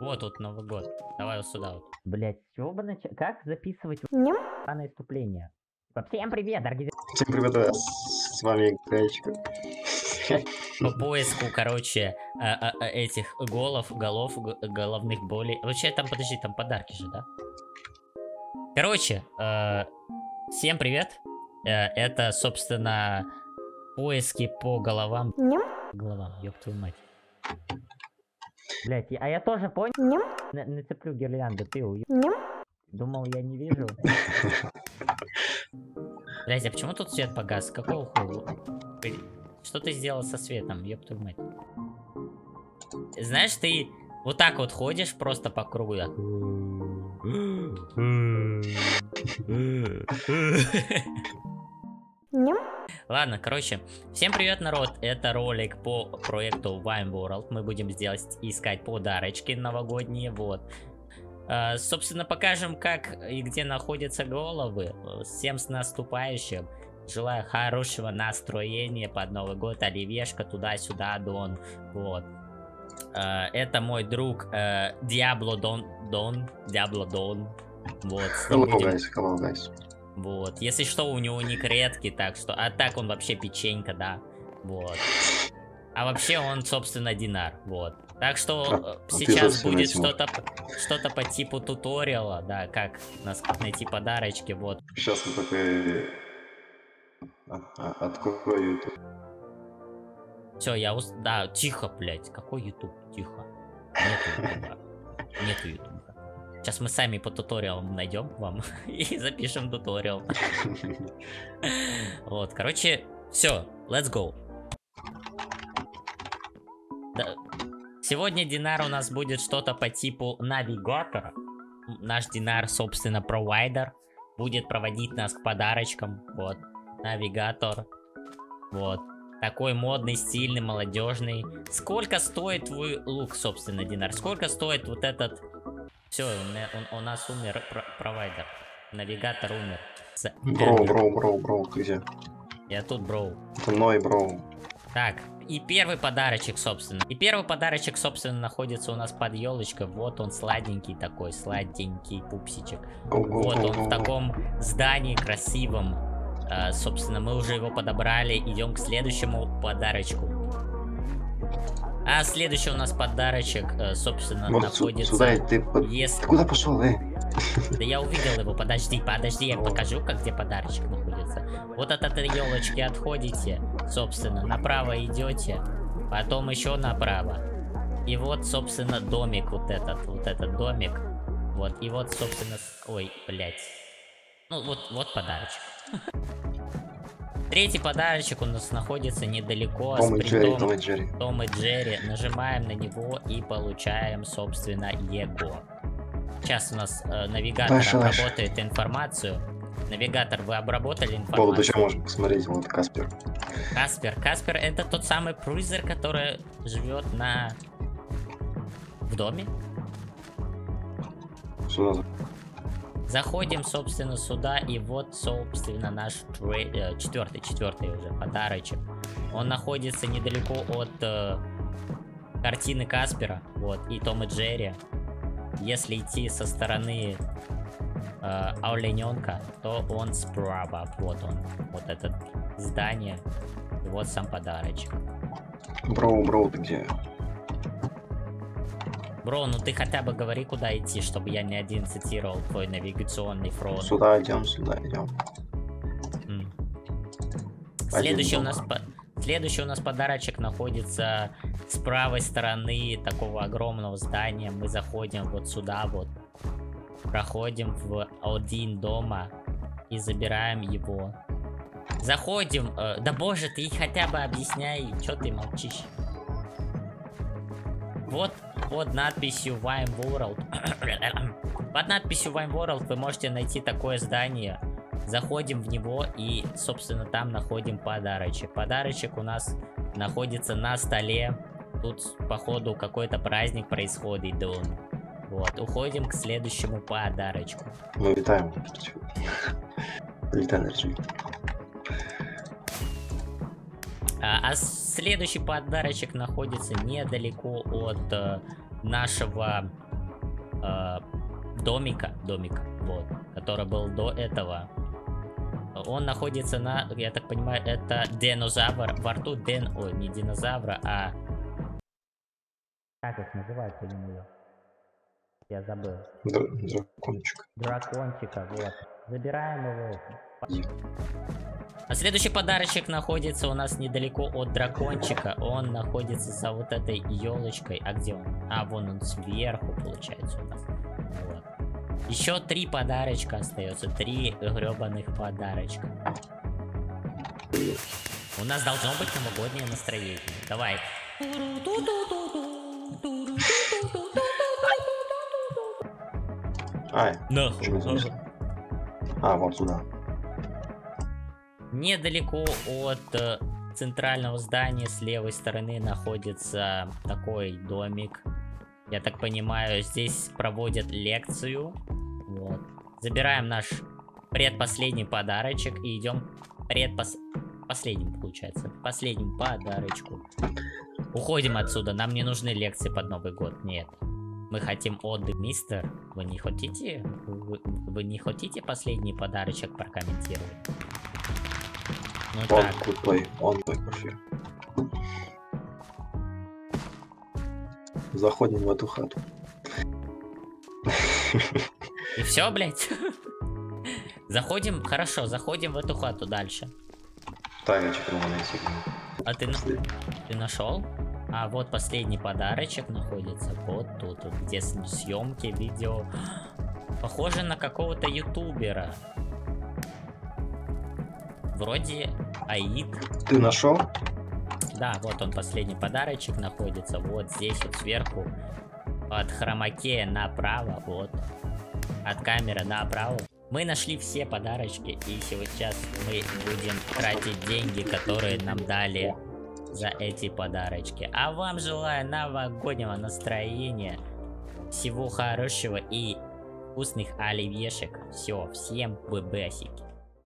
Вот тут Новый год. Давай вот сюда вот. Блять, с чего бы начать? Как записывать на выступление? Всем привет, дорогие Всем привет, да, с вами Гаечка. По поиску, короче, а, а, а, этих голов, голов, головных болей. Вообще там, подожди, там подарки же, да? Короче, э, всем привет. Э, Это, собственно, поиски по головам. Головам, ёб твою мать. Блять, а я тоже понял. На- Нацеплю гирлянду, ты уё... Думал, я не вижу. Блядь, а почему тут свет погас? Какого хуя? Что ты сделал со светом, ёб твою мать? Знаешь, ты вот так вот ходишь просто по кругу. так. Ладно, короче, всем привет, народ. Это ролик по проекту Wine World. Мы будем сделать, искать подарочки новогодние, вот. А, собственно, покажем, как и где находятся головы. Всем с наступающим. Желаю хорошего настроения под Новый год. Оливешка туда-сюда, Дон. Вот. А, это мой друг э, Диабло Дон. Дон. Диабло Дон. Вот. Hello, будем- guys, hello, guys. Вот. Если что, у него ник редкий, так что... А так он вообще печенька, да. Вот. А вообще он, собственно, Динар. Вот. Так что А, э, сейчас будет что-то что-то по типу туториала, да, как нас найти подарочки, вот. Сейчас мы только э, а- а- открою YouTube. Все, я ус... Да, тихо, блядь. Какой YouTube? Тихо. Нету ютуба. Нету ютуба. Сейчас мы сами по туториалам найдем вам и запишем туториал. Вот, короче, все, let's go. Да, Сегодня Динар у нас будет что-то по типу навигатора. Наш Динар, собственно, провайдер. Будет проводить нас к подарочкам. Вот. Навигатор. Вот. Такой модный, стильный, молодежный. Сколько стоит твой лук, собственно, Динар? Сколько стоит вот этот... Все, у нас умер про- провайдер. Навигатор умер. С- Броу, броу, броу, броу, ты где? Я тут, броу. Это Ной, броу. Так, и первый подарочек, собственно. И первый подарочек, собственно, находится у нас под елочкой. Вот он сладенький такой, сладенький пупсичек. Гоу, гоу, Вот он в гоу, таком здании красивом. А, собственно, мы уже его подобрали. Идем к следующему подарочку. А следующий у нас подарочек, э, собственно, Вот находится... сюда, ты, Если... ты куда пошел, э? Да я увидел его, подожди, подожди, я покажу, как где подарочек находится. Вот от этой елочки отходите, собственно, направо идете, потом еще направо. И вот, собственно, домик вот этот, вот этот домик. Вот, и вот, собственно, ой, блядь. Ну, вот, вот подарочек. Третий подарочек у нас находится недалеко Том и Джерри, Том и Джерри. том и Джерри. Нажимаем на него и получаем, собственно, его. Сейчас у нас э, навигатор дальше. обработает информацию. Навигатор, вы обработали информацию? еще можем посмотреть, вот Каспер. Каспер. Каспер это тот самый призер, который живет на... В доме? Сюда. Заходим, собственно, сюда, и вот, собственно, наш э, четвертый, четвертый уже подарочек. Он находится недалеко от э, картины Каспера, вот, и Том и Джерри. Если идти со стороны э, олененка, то он справа, вот он, вот это здание, и вот сам подарочек. Броу, броу, ты где? Бро, ну ты хотя бы говори, куда идти, чтобы я не один цитировал твой навигационный фронт. Сюда идем, сюда идем. М. Следующий у нас по- Следующий у нас подарочек находится с правой стороны такого огромного здания. Мы заходим вот сюда вот. Проходим в один дома и забираем его. Заходим. э, да боже, ты хотя бы объясняй, что ты молчишь. Вот под надписью Wine World. под надписью Wine World вы можете найти такое здание. Заходим в него и, собственно, там находим подарочек. Подарочек у нас находится на столе. Тут, походу, какой-то праздник происходит, да он. Вот, уходим к следующему подарочку. Мы летаем. Летай А, а следующий подарочек находится недалеко от э, нашего э, домика, домика, вот, который был до этого. Он находится на, я так понимаю, это динозавр, во рту ден, ой, не динозавра, а... Как их называется, я не знаю. Я забыл. Др- дракончик. Дракончика, вот. Забираем его. А следующий подарочек находится у нас недалеко от дракончика. Он находится за вот этой елочкой. А где он? А, вон он сверху, получается, у нас. Вот. Еще три подарочка остается. Три гребаных подарочка. У нас должно быть новогоднее настроение. Давай. Ай, Нахуй. А, вот сюда. Недалеко от э, центрального здания с левой стороны находится такой домик. Я так понимаю, здесь проводят лекцию. Вот. Забираем наш предпоследний подарочек и идем предпос... Последним, получается. Последним подарочку. Уходим отсюда. Нам не нужны лекции под Новый год. Нет. Мы хотим отдых, мистер. Вы не хотите? Вы, вы не хотите последний подарочек прокомментировать? Ну Он так. крутой, он такой пошли. Заходим в эту хату. И все, блядь? Заходим, хорошо, заходим в эту хату дальше. Тайночек Романа сигнал. А ты, ты нашел? А вот последний подарочек находится вот тут, вот, где съемки, видео. Похоже на какого-то ютубера. Вроде Аид. Ты нашел? Да, вот он последний подарочек находится. Вот здесь вот сверху. От хромакея направо. Вот. От камеры направо. Мы нашли все подарочки. И сейчас мы будем тратить деньги, которые нам дали за эти подарочки. А вам желаю новогоднего настроения. Всего хорошего и вкусных оливьешек. Все, всем бэбэсики.